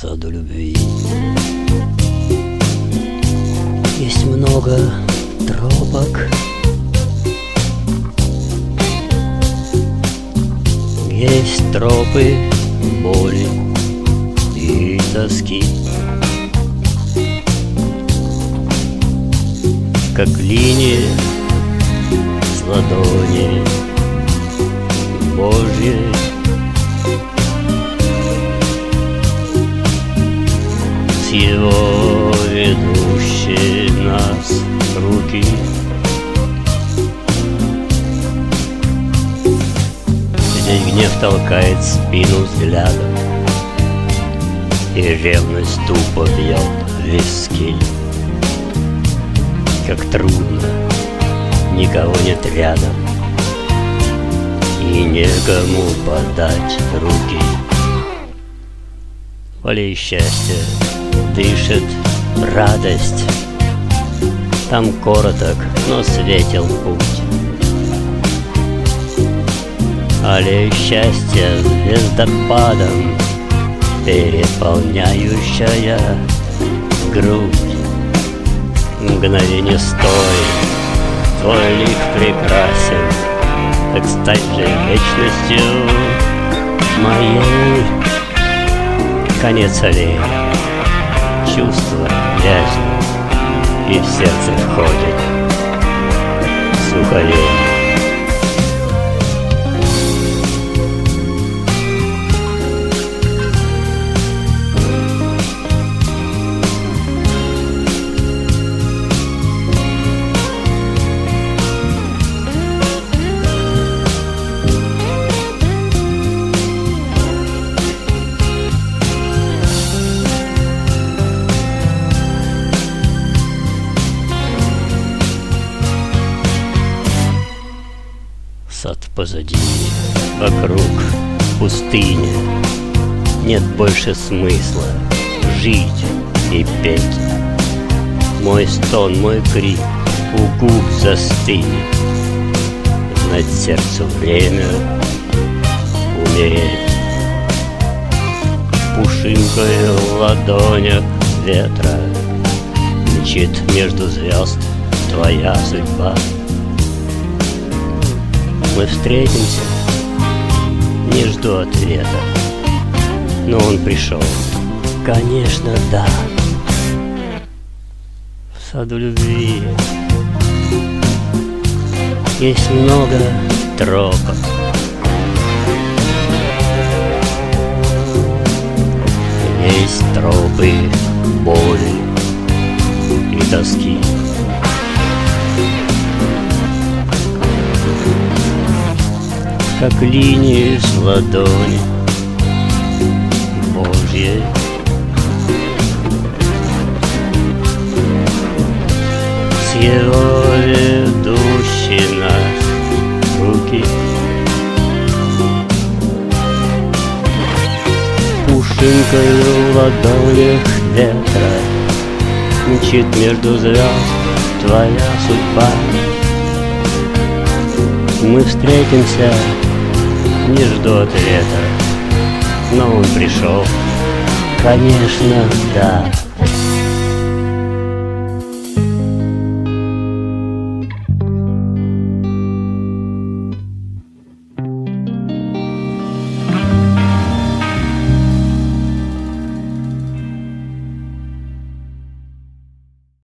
саду любви. Есть много тропок, Есть тропы боли и тоски. Как линия с ладони Божьей его ведущей нас руки. Здесь гнев толкает спину взглядом И ревность тупо бьет виски. Как трудно, никого нет рядом И некому подать руки. Полей счастья дышит радость. Там короток, но светел путь. Аллея счастья звездопадом Переполняющая грудь. Мгновение стой, твой лик прекрасен Так стать же вечностью моей. Конец аллеи, чувство грязно И в сердце входит суховей Сад позади, вокруг пустыня. Нет больше смысла жить и петь. Мой стон, мой крик у губ застынет. Знать сердцу время умереть. Пушинкой в ладонях ветра Мчит между звезд твоя судьба мы встретимся Не жду ответа. Но он пришел. Конечно, да. В саду любви Есть много тропок Есть тропы боли и тоски как линии с ладони Божьей. С его ведущей нас руки Пушинкой в ладонях ветра Мчит между звезд твоя судьба Мы встретимся не жду ответа, но он пришел, конечно, да.